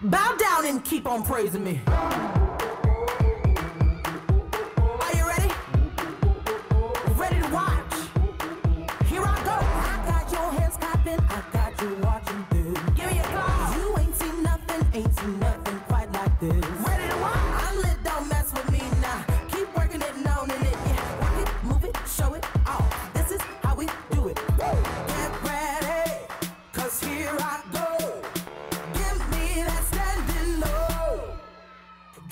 Bow down and keep on praising me. Are you ready? Ready to watch? Here I go. I got your hands clapping. I got you watching this. Give me a call. You ain't seen nothing, ain't seen nothing quite like this.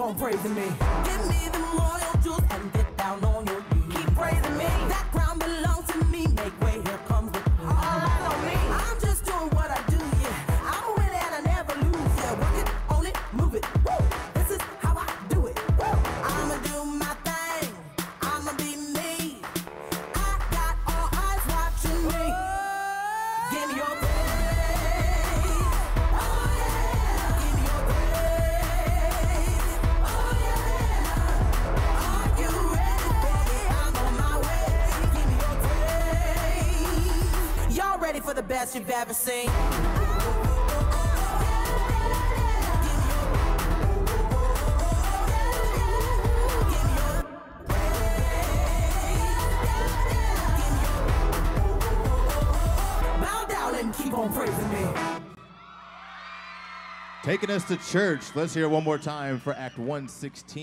keep on praising me. Give me royal and get down ready for the best you've ever seen? Bow down and keep on praising me. Taking us to church. Let's hear one more time for Act 116.